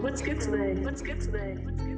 What's good today? What's good today? What's good